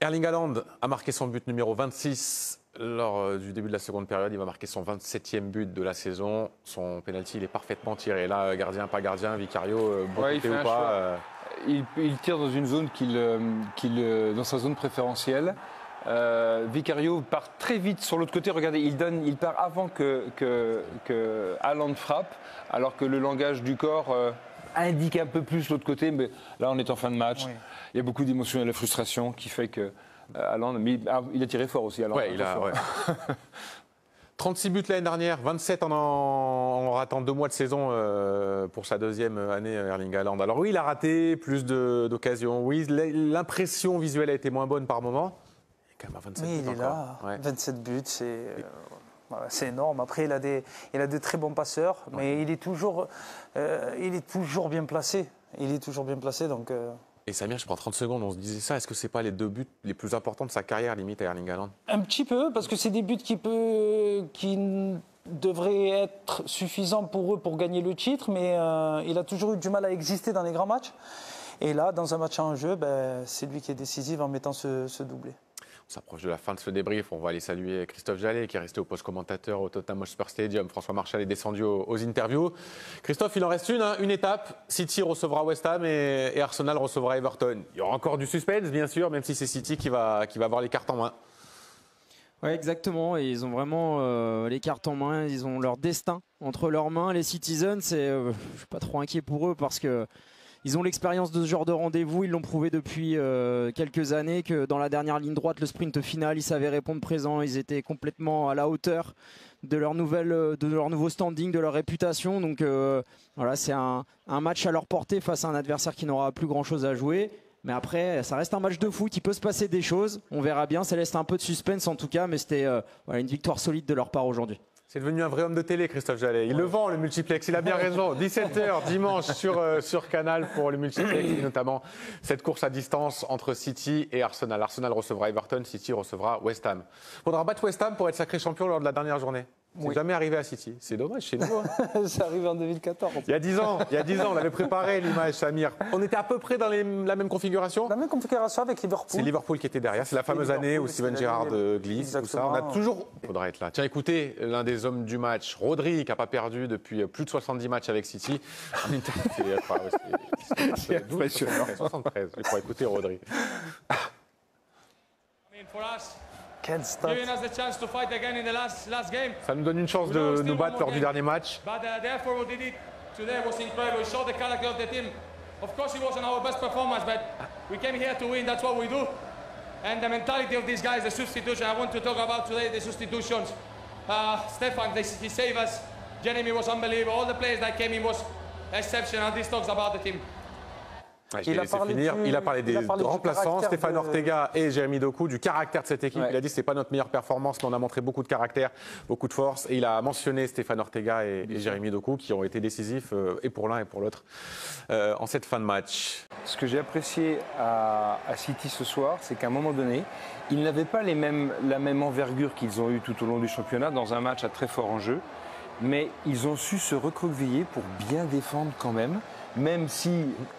Erling Haaland a marqué son but numéro 26 lors euh, du début de la seconde période. Il va marquer son 27e but de la saison. Son penalty, il est parfaitement tiré. Là, euh, gardien, pas gardien, Vicario, euh, bon Ouais, côté ou pas. euh, Il, il tire dans une zone qu'il, qu'il, dans sa zone préférentielle. Euh, Vicario part très vite sur l'autre côté. Regardez, il donne, il part avant que que, que Haaland frappe, alors que le langage du corps euh, indique un peu plus l'autre côté. Mais là, on est en fin de match. Oui. Il y a beaucoup d'émotions et de la frustration qui fait que euh, mais il, ah, il a tiré fort aussi. Ouais, il a. attention. ouais. 36 buts l'année dernière, 27 en, en ratant deux mois de saison euh, pour sa deuxième année, Erling Haaland. Alors oui, il a raté plus d'occasions. Oui, l'impression visuelle a été moins bonne par moment. Il est quand même à 27 Mais buts il est encore. là, Ouais. 27 buts, c'est euh, voilà, c'est énorme. Après, il a des, il a de très bons passeurs, mais il est toujours, euh, il est toujours bien placé. Il est toujours bien placé, donc. Et Samir, je prends 30 secondes, on se disait ça. Est-ce que c'est pas les deux buts les plus importants de sa carrière, limite, à Erling Haaland? Un petit peu, parce que c'est des buts qui, peut, qui devraient être suffisants pour eux pour gagner le titre, mais euh, il a toujours eu du mal à exister dans les grands matchs. Et là, dans un match en jeu, ben, c'est lui qui est décisif en mettant ce, ce doublé. On s'approche de la fin de ce débrief. On va aller saluer Christophe Jallet, qui est resté au poste commentateur au Tottenham Hotspur Stadium. François Marchal est descendu aux, interviews. Christophe, il en reste une, hein, étape. City recevra West Ham et, Arsenal recevra Everton. Il y aura encore du suspense, bien sûr, même si c'est City qui va, qui va avoir les cartes en main. Ouais, exactement. Ils ont vraiment euh, les cartes en main. Ils ont leur destin entre leurs mains. Les Citizens, euh, je suis pas trop inquiet pour eux parce que ils ont l'expérience de ce genre de rendez-vous. Ils l'ont prouvé depuis euh, quelques années que dans la dernière ligne droite, le sprint final, ils savaient répondre présent. Ils étaient complètement à la hauteur de leur nouvelle, euh, de leur nouveau standing, de leur réputation. Donc euh, voilà, c'est un, match à leur portée face à un adversaire qui n'aura plus grand-chose à jouer. Mais après, ça reste un match de foot. Il peut se passer des choses. On verra bien. Ça laisse un peu de suspense en tout cas, mais c'était une victoire solide de leur part aujourd'hui. C'est devenu un vrai homme de télé, Christophe Jallet. Il le vend, le multiplex. Il a bien raison. 17h dimanche sur, euh, sur Canal pour le multiplex, et notamment cette course à distance entre City et Arsenal. Arsenal recevra Everton, City recevra West Ham. Faudra battre West Ham pour être sacré champion lors de la dernière journée. C'est Oui. jamais arrivé à City. C'est dommage, chez nous. hein. ça arrive en 2014. Il y a 10 ans, il y a 10 ans, on avait préparé l'image, Samir. On était à peu près dans les- la même configuration. La même configuration avec C'est Liverpool. Liverpool qui était derrière. C'est la fameuse Liverpool, année où c'est Steven Gerrard euh, glisse, tout ça. On a toujours. Il faudra être là. Tiens, écoutez, l'un des hommes du match, Rodri, qui n'a pas perdu depuis euh, plus de 70 matchs avec City. C'est- enfin, ouais, c'est- c'est 12, 73, 73. Il faut écouter Rodri. I mean, us, giving us the chance to fight again in the last last game. Ça nous donne une chance de nous battre lors du dernier match. But the effort we did it today was incredible. We showed the character of the team. Of course, it wasn't our best performance, but we came here to win. That's what we do. And the mentality of these guys, the substitution. I want to talk about today the substitutions. Uh, Stefan, they, he saved us. Jeremy was unbelievable. All the players that came in was exceptional. This talks about the team. Ouais, Il a parlé finir. du- il a parlé il a des parlé remplaçants, Stéphane de- Ortega et Jérémy Doku, du caractère de cette équipe. Ouais. Il a dit que ce n'est pas notre meilleure performance, mais on a montré beaucoup de caractère, beaucoup de force. Et il a mentionné Stéphane Ortega et, et Jérémy Doku, qui ont été décisifs euh, et pour l'un et pour l'autre euh, en cette fin de match. Ce que j'ai apprécié à, à City ce soir, c'est qu'à un moment donné, ils n'avaient pas les mêmes, la même envergure qu'ils ont eu tout au long du championnat dans un match à très fort enjeu, mais ils ont su se recroqueviller pour bien défendre quand même, même si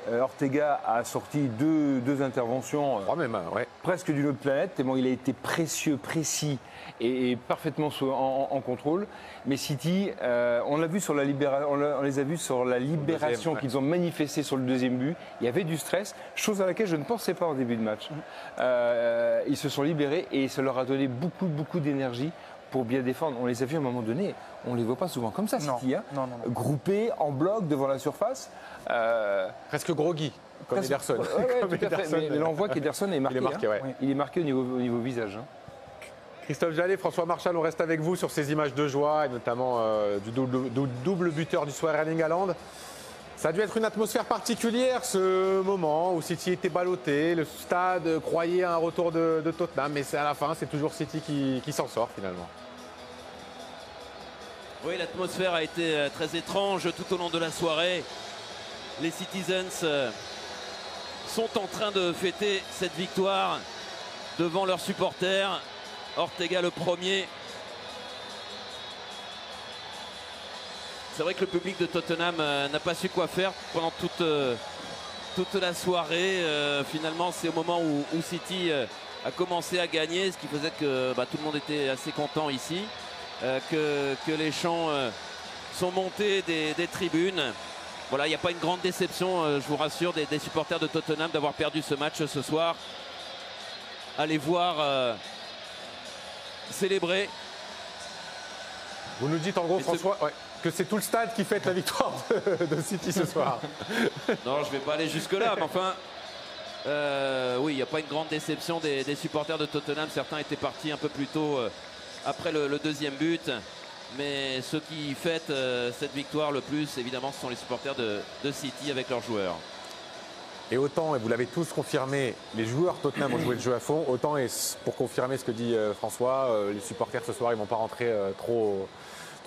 euh, Ortega a sorti deux, deux interventions euh, Trois même, ouais. presque d'une autre planète, tellement il a été précieux, précis et, et parfaitement en, en contrôle. Mais City, euh, on, l'a vu sur la libéra- on, l'a- on les a vus sur la libération ouais. qu'ils ont manifestée sur le deuxième but. Il y avait du stress, chose à laquelle je ne pensais pas au début de match. Euh, ils se sont libérés et ça leur a donné beaucoup, beaucoup d'énergie pour bien défendre. On les a vus à un moment donné, on ne les voit pas souvent comme ça, Non, City, hein. non, non, non. groupés en bloc devant la surface. Euh, Presque groggy, comme presque- Ederson. Ouais, ouais, Comme tout à fait. Ederson. Mais, on voit qu'Ederson est marqué. marqué, hein. ouais. Il est marqué au niveau, au niveau visage. hein. Christophe Jallet, François Marchal, on reste avec vous sur ces images de joie et notamment euh, du double, dou- double buteur du soir Erling Haaland. Ça a dû être une atmosphère particulière ce moment où City était ballotté, le stade croyait à un retour de, Tottenham, mais c'est à la fin, c'est toujours City qui, qui s'en sort finalement. Oui, l'atmosphère a été euh, très étrange tout au long de la soirée. Les Citizens euh, sont en train de fêter cette victoire devant leurs supporters. Ortega le premier. C'est vrai que le public de Tottenham euh, n'a pas su quoi faire pendant toute, euh, toute la soirée. Euh, finalement, c'est au moment où, où City a commencé à gagner, ce qui faisait que bah, tout le monde était assez content ici, euh, que, que les chants euh, sont montés des, des tribunes. Voilà, il n'y a pas une grande déception, euh, je vous rassure, des, des supporters de Tottenham d'avoir perdu ce match ce soir. Allez voir célébrer. Vous nous dites en gros, Et François, ouais, que c'est tout le stade qui fête la victoire de, de City ce soir. Non, je ne vais pas aller jusque-là, mais enfin, euh, oui, il n'y a pas une grande déception des, des supporters de Tottenham. Certains étaient partis un peu plus tôt euh, après le, le deuxième but. Mais ceux qui fêtent euh, cette victoire le plus, évidemment, ce sont les supporters de, de City avec leurs joueurs. Et autant, et vous l'avez tous confirmé, les joueurs Tottenham ont joué le jeu à fond, autant, et pour confirmer ce que dit François, les supporters ce soir, ils vont pas rentrer trop,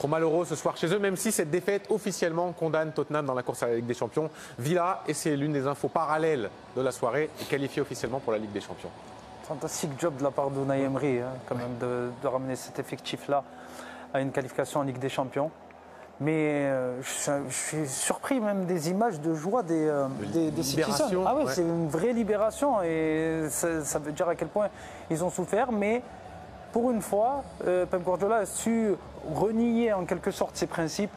trop malheureux ce soir chez eux, même si cette défaite officiellement condamne Tottenham dans la course à la Ligue des Champions. Villa, et c'est l'une des infos parallèles de la soirée, est qualifié officiellement pour la Ligue des Champions. Fantastique job de la part d'Unai Emery, hein, quand même, de, de ramener cet effectif-là à une qualification en Ligue des Champions. Mais euh, je, suis- je suis surpris même des images de joie des, euh, des. Ah ouais, ouais. c'est une vraie libération et ça, ça veut dire à quel point ils ont souffert. Mais pour une fois, euh, Pep Guardiola a su renier en quelque sorte ses principes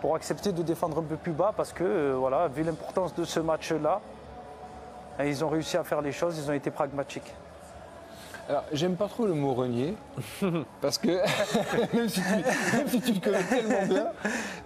pour accepter de défendre un peu plus bas parce que, euh, voilà, vu l'importance de ce match-là, euh, ils ont réussi à faire les choses, ils ont été pragmatiques. Alors, j'aime pas trop le mot renier, parce que, même, si tu, même si tu le connais tellement bien,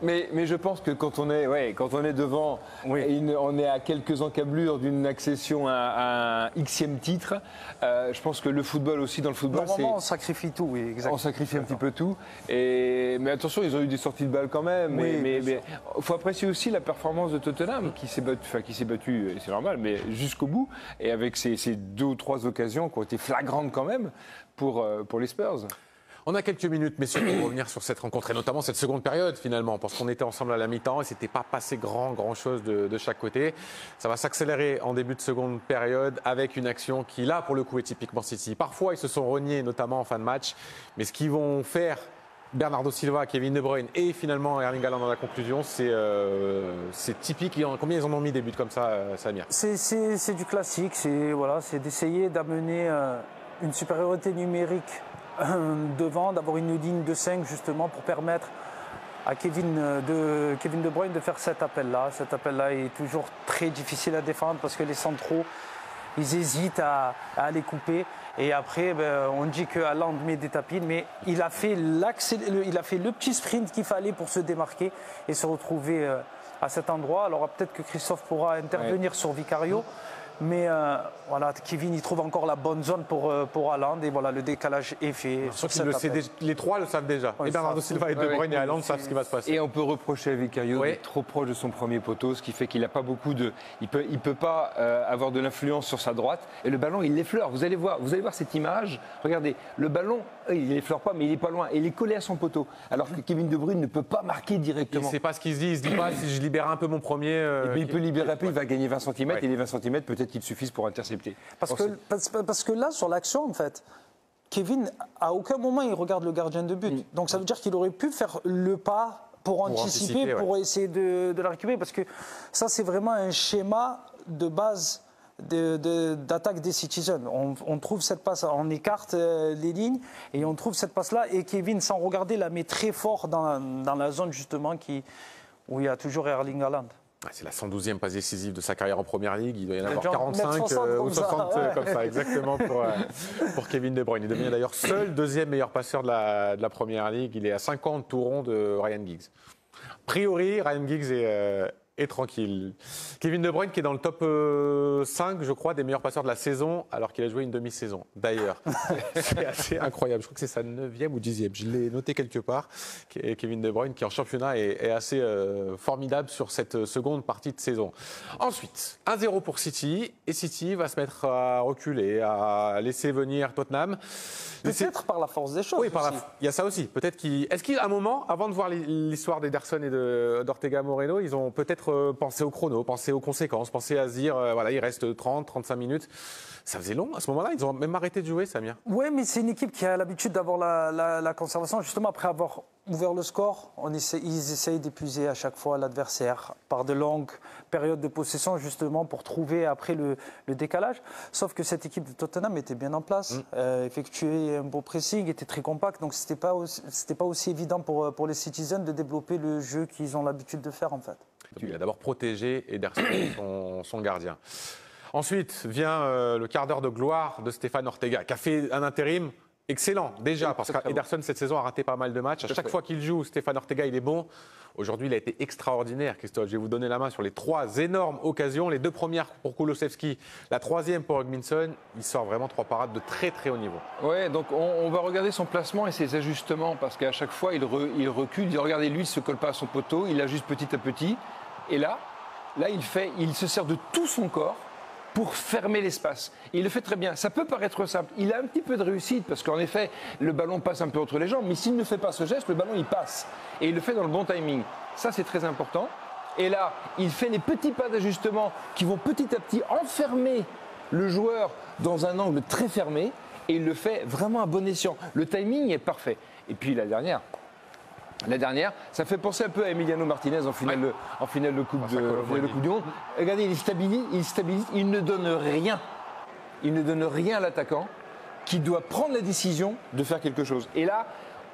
mais, mais je pense que quand on est, ouais, quand on est devant, une- on est à quelques encablures d'une accession à, à un xème titre, euh, je pense que le football aussi, dans le football. Normalement, on sacrifie tout, oui, On exactement. sacrifie un petit peu tout. Et, mais attention, ils ont eu des sorties de balles quand même. Oui, mais il faut apprécier aussi la performance de Tottenham qui s'est battu, enfin, qui s'est battu, et c'est normal, mais jusqu'au bout. Et avec ces deux ou trois occasions qui ont été flagrantes quand même pour, euh, pour les Spurs. On a quelques minutes, messieurs, pour revenir sur cette rencontre et notamment cette seconde période finalement, parce qu'on était ensemble à la mi-temps et c'était pas passé grand, grand chose de, de chaque côté. Ça va s'accélérer en début de seconde période avec une action qui, là, pour le coup, est typiquement City. Parfois, ils se sont reniés, notamment en fin de match, mais ce qu'ils vont faire. Bernardo Silva, Kevin De Bruyne et finalement Erling Haaland dans la conclusion, c'est euh, c'est typique. Combien ils en ont mis des buts comme ça, euh, Samir? C'est- C'est c'est du classique, c'est voilà, c'est d'essayer d'amener euh, une supériorité numérique euh, devant, d'avoir une ligne de 5 justement pour permettre à Kevin euh, de, Kevin de Bruyne de faire cet appel-là. Cet appel-là est toujours très difficile à défendre parce que les centraux, ils hésitent à, à aller couper. Et après, ben, on dit que Haaland met des tapines, mais il a fait, le, il a fait le petit sprint qu'il fallait pour se démarquer et se retrouver euh, à cet endroit. Alors peut-être que Christophe pourra intervenir sur Vicario. Mais euh, voilà, Kevin, il trouve encore la bonne zone pour, euh, pour Haaland et voilà, le décalage est fait. Sur le sait Les trois le savent déjà. Ouais, et Bernardo Silva et De ouais, Bruyne et ouais, Haaland c'est- savent ce qui va se passer. Et on peut reprocher à Vicario Ouais. d'être trop proche de son premier poteau, ce qui fait qu'il n'a pas beaucoup de. Il peut, il peut pas euh, avoir de l'influence sur sa droite. Et le ballon, il l'effleure. Vous allez voir, vous allez voir cette image. Regardez, le ballon, il l'effleure pas, mais il est pas loin. Et il est collé à son poteau. Alors que Kevin De Bruyne ne peut pas marquer Il directement. ne sait pas ce qu'il se dit, il se dit pas si je libère un peu mon premier. euh, Mais il peut libérer un peu, il va gagner 20 cm. Ouais. Et les 20 cm, peut-être qu'ils suffisent pour intercepter. Parce que, parce, parce que là, sur l'action, en fait, Kevin, à aucun moment, il regarde le gardien de but. Donc ça veut dire qu'il aurait pu faire le pas pour, anticiper, anticiper, ouais. pour essayer de, de la récupérer. Parce que ça, c'est vraiment un schéma de base de- de- d'attaque des Citizens. On, on trouve cette passe, on écarte euh, les lignes et on trouve cette passe-là. Et Kevin, sans regarder, la met très fort dans, dans la zone justement qui, où il y a toujours Erling Haaland. C'est la 112e passe décisive de sa carrière en première ligue. Il doit y en avoir Genre 45 mettre 60 euh, ou comme ça, 60 euh, ouais. comme ça, exactement pour, euh, pour Kevin De Bruyne. Il devient d'ailleurs seul deuxième meilleur passeur de la, de la première ligue. Il est à 50 tours ronds de Ryan Giggs. A priori, Ryan Giggs est, euh, est tranquille. Kevin De Bruyne qui est dans le top euh, 5, je crois, des meilleurs passeurs de la saison, alors qu'il a joué une demi-saison. D'ailleurs, c'est assez incroyable. Je crois que c'est sa 9e ou 10e. Je l'ai noté quelque part. Ke- Kevin De Bruyne qui en championnat est, est assez euh, formidable sur cette seconde partie de saison. Ensuite, 1-0 pour City. Et City va se mettre à reculer, à laisser venir Tottenham. Laisser- Peut-être par la force des choses. oui, par la- aussi. il y a ça aussi. Peut-être qu'il. Est-ce qu'à un moment, avant de voir l'histoire d'Ederson et de- d'Ortega Moreno, ils ont peut-être peut-être penser au chrono, penser aux conséquences, penser à se dire, voilà, il reste 30, 35 minutes. Ça faisait long à ce moment-là, ils ont même arrêté de jouer, Samir. Oui, mais c'est une équipe qui a l'habitude d'avoir la, conservation. Justement, après avoir ouvert le score, on essaie, ils essayent d'épuiser à chaque fois l'adversaire par de longues périodes de possession, justement, pour trouver après le, décalage. Sauf que cette équipe de Tottenham était bien en place, mm. euh, effectuait un beau pressing, était très compact, donc c'était pas c'était pas aussi évident pour, pour les Citizens de développer le jeu qu'ils ont l'habitude de faire, en fait. Il a d'abord protégé Ederson, son, son gardien. Ensuite vient euh, le quart d'heure de gloire de Stéphane Ortega, qui a fait un intérim excellent déjà, parce qu'Ederson cette saison a raté pas mal de matchs. À chaque fois qu'il joue, Stéphane Ortega, il est bon. Aujourd'hui, il a été extraordinaire, Christophe. Je vais vous donner la main sur les trois énormes occasions. Les deux premières pour Kulosevski, la troisième pour Hugminson. Il sort vraiment trois parades de très très haut niveau. Ouais, donc on, va regarder son placement et ses ajustements, parce qu'à chaque fois, il, il recule. Il dit, regardez, lui, il ne se colle pas à son poteau, il ajuste petit à petit. Et là, là, il, fait, il se sert de tout son corps pour fermer l'espace. Il le fait très bien. Ça peut paraître simple. Il a un petit peu de réussite parce qu'en effet, le ballon passe un peu entre les jambes, mais s'il ne fait pas ce geste, le ballon il passe. Et il le fait dans le bon timing. Ça, c'est très important. Et là, il fait les petits pas d'ajustement qui vont petit à petit enfermer le joueur dans un angle très fermé. Et il le fait vraiment à bon escient. Le timing est parfait. Et puis la dernière, la dernière. Ça fait penser un peu à Emiliano Martinez en finale, de, en finale de Coupe, de, du Monde. Regardez, il stabilise, il stabilise, il ne donne rien. Il ne donne rien à l'attaquant qui doit prendre la décision de faire quelque chose. Et là,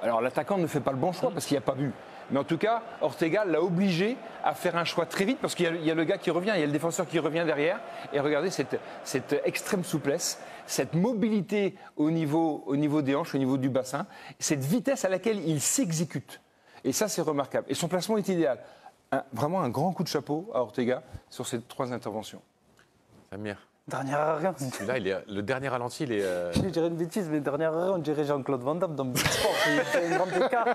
alors l'attaquant ne fait pas le bon choix parce qu'il n'y a pas vu. Mais en tout cas, Ortega l'a obligé à faire un choix très vite parce qu'il y, a le gars qui revient, il y a le défenseur qui revient derrière. Et regardez cette, cette extrême souplesse, cette mobilité au niveau, au niveau des hanches, au niveau du bassin, cette vitesse à laquelle il s'exécute. Et ça, c'est remarquable. Et son placement est idéal. vraiment un grand coup de chapeau à Ortega sur ces trois interventions. Samir. Dernier arrêt. Là, il est, le dernier ralenti, il est. Euh... Je dirais une bêtise, mais dernier arrêt, on dirait Jean-Claude Van Damme dans le sport. Il fait un grand écart.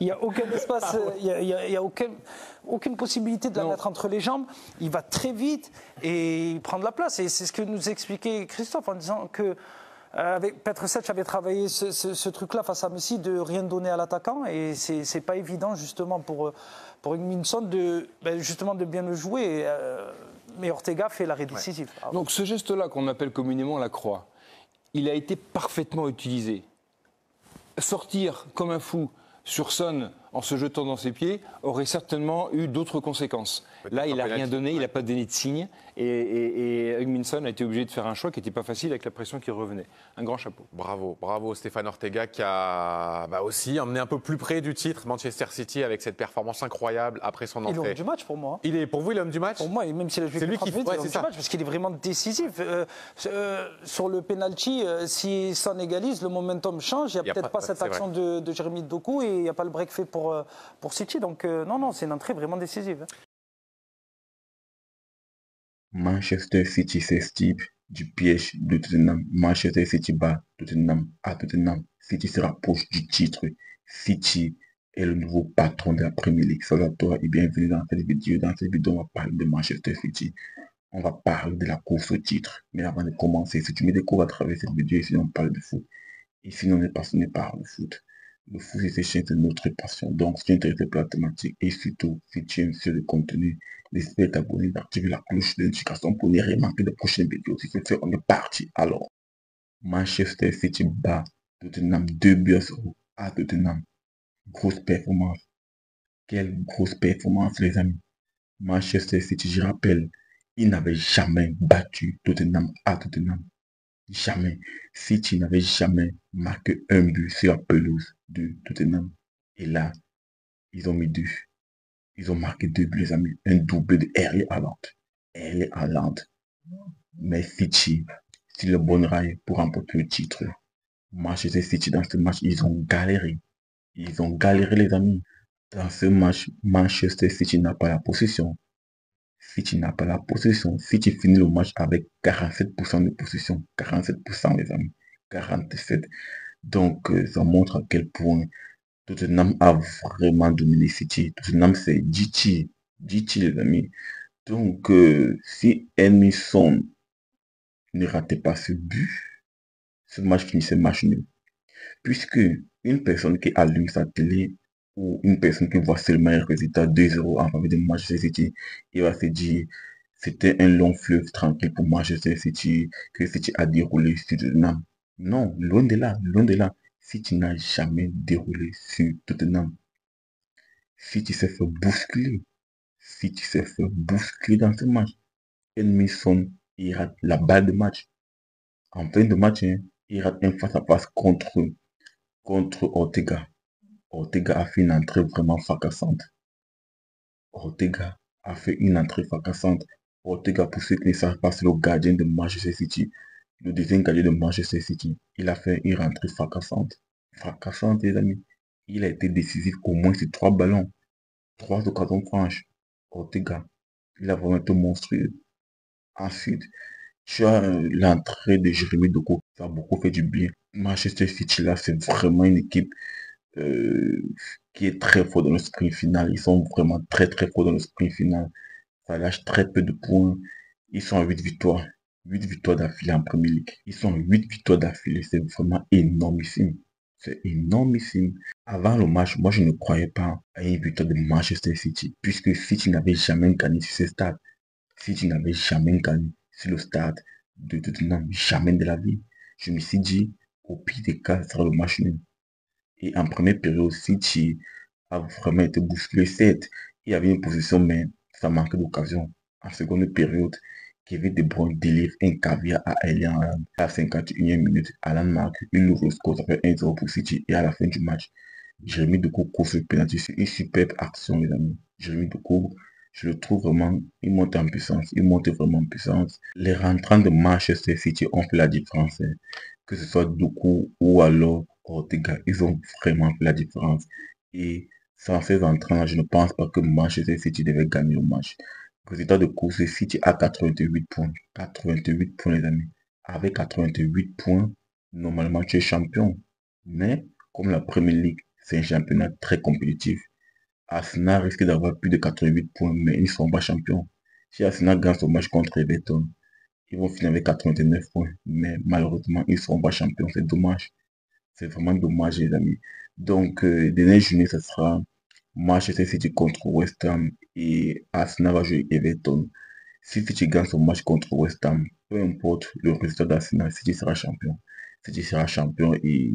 Il n'y a aucun espace, il n'y a, a, aucune possibilité de la mettre entre les jambes. Il va très vite et il prend de la place. Et c'est ce que nous expliquait Christophe en disant que euh, avec Petr Sech avait travaillé ce, truc-là face à Messi de rien donner à l'attaquant et c'est pas évident justement pour euh, pour Minson de ben, justement de bien le jouer. Euh, mais Ortega fait l'arrêt décisif. Donc ce geste-là qu'on appelle communément la croix, il a été parfaitement utilisé. Sortir comme un fou sur Son en se jetant dans ses pieds, aurait certainement eu d'autres conséquences. Là, il n'a rien donné, il n'a pas donné de signe, et, et, a été obligé de faire un choix qui n'était pas facile avec la pression qui revenait. Un grand chapeau. Bravo, bravo Stéphane Ortega qui a bah, aussi emmené un peu plus près du titre Manchester City avec cette performance incroyable après son entrée. Il est l'homme du match pour moi. Il est pour vous l'homme du match? Pour moi, même s'il a joué c'est lui qui fait ouais, c'est match parce qu'il est vraiment décisif. Euh, euh, sur le penalty, euh, si Son égalise, le momentum change. Il n'y a, peut-être pas, cette action de, de Jérémy Doku et il n'y a pas le break fait pour pour, euh, pour City. Donc euh, non, non, c'est une entrée vraiment décisive. Manchester City s'estime du piège de Tottenham. Manchester City bat Tottenham à Tottenham. City se rapproche du titre. City est le nouveau patron de la Premier League. Salut à toi et bienvenue dans cette vidéo. Dans cette vidéo, on va parler de Manchester City. On va parler de la course au titre. Mais avant de commencer, si tu me découvres à travers cette vidéo, ici on parle de foot. Ici on est passionné par le foot. Le fou c'est notre passion. Donc, si tu es la thématique et surtout, si tu aimes sur le contenu, n'hésite pas à t'abonner, d'activer la cloche de pour ne rien manquer de prochaines vidéos. Si c'est fait, on est parti. Alors, Manchester City bat Tottenham 2 buts à Tottenham. Grosse performance. Quelle grosse performance, les amis. Manchester City, je rappelle, il n'avait jamais battu Tottenham à Tottenham. Jamais. City n'avait jamais marqué un but sur la pelouse de Tottenham. Et là, ils ont mis deux. Ils ont marqué deux buts, les amis. Un double de Erling Haaland. Erling Haaland. Mais City, c'est le bon rail pour remporter le titre. Manchester City, dans ce match, ils ont galéré. Ils ont galéré, les amis. Dans ce match, Manchester City n'a pas la possession. City n'a pas la possession. City finit le match avec 47% de possession. 47% les amis. 47. Donc euh, ça montre à quel point Tottenham a vraiment dominé City. Tottenham c'est GT. GT les amis. Donc euh, si Emerson ne ratait pas ce but, ce match finissait match nul. Puisque une personne qui allume sa télé ou une personne qui voit seulement un résultat 2-0 en faveur de Manchester City, il va se dire c'était un long fleuve tranquille pour Manchester City, que City a déroulé sur Tottenham. Non, loin de là, loin de là. City n'a jamais déroulé sur Tottenham. City s'est fait bousculer. City s'est fait bousculer dans ce match. Edmison, il rate la balle de match. En fin de match, hein, il rate un face-à-face contre, contre Ortega. Ortega a fait une entrée vraiment fracassante. Ortega a fait une entrée fracassante. Ortega, pour ceux qui ne savent pas, c'est le gardien de Manchester City. Le deuxième gardien de Manchester City. Il a fait une rentrée fracassante. Fracassante, les amis. Il a été décisif au moins sur trois ballons. Trois occasions franches. Ortega. Il a vraiment été monstrueux. Ensuite, tu as l'entrée de Jérémy Doko. Ça a beaucoup fait du bien. Manchester City, là, c'est vraiment une équipe euh, qui est très fort dans le sprint final. Ils sont vraiment très très forts dans le sprint final. Ça lâche très peu de points. Ils sont à 8 victoires. 8 victoires d'affilée en Premier League. Ils sont à 8 victoires d'affilée. C'est vraiment énormissime. C'est énormissime. Avant le match, moi je ne croyais pas à une victoire de Manchester City. Puisque City n'avait jamais gagné sur ce stade. City n'avait jamais gagné sur le stade de Tottenham. Jamais de la vie. Je me suis dit, au pire des cas, ce sera le match nul. Et en première période, City a vraiment été bousculé. Certes, il y avait une position, mais ça manquait d'occasion. En seconde période, Kevin De Bruyne délivre un caviar à Elian À la 51e minute, Alan marque une nouvelle score, ça fait 1-0 pour City. Et à la fin du match, Jérémy Decour court ce penalty. C'est une superbe action, les amis. Jérémy Decour, je le trouve vraiment, il monte en puissance. Il monte vraiment en puissance. Les rentrants de Manchester City ont fait la différence. Hein. Que ce soit Doku ou alors Ortega, ils ont vraiment fait la différence. Et sans ces entrants, je ne pense pas que Manchester City devait gagner le match. Résultat de course, City a 88 points. 88 points, les amis. Avec 88 points, normalement, tu es champion. Mais, comme la Premier League, c'est un championnat très compétitif. Arsenal risque d'avoir plus de 88 points, mais ils ne seront pas champions. Si Arsenal gagne son match contre Everton, ils vont finir avec 89 points. Mais malheureusement, ils ne seront pas champions. C'est dommage. C'est vraiment dommage, les amis. Donc, euh, dernière journée, ce sera Manchester City contre West Ham et Arsenal va jouer Everton. Si City gagne son match contre West Ham, peu importe le résultat d'Arsenal, City sera champion. City sera champion et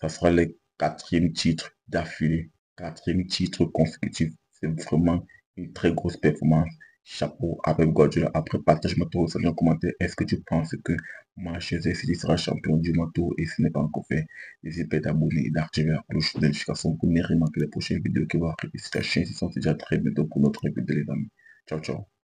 ça sera le quatrième titre d'affilée. Quatrième titre consécutif. C'est vraiment une très grosse performance chapeau avec Guardiola. Après, partage-moi ton ressenti en commentaire. Est-ce que tu penses que Manchester City sera champion du moto et ce n'est pas encore fait? N'hésite pas à t'abonner et d'activer la cloche de notification pour ne rien manquer les prochaines vidéos qui vont arriver sur la chaîne. Ce sont déjà très bientôt pour notre vidéo les amis. Ciao, ciao.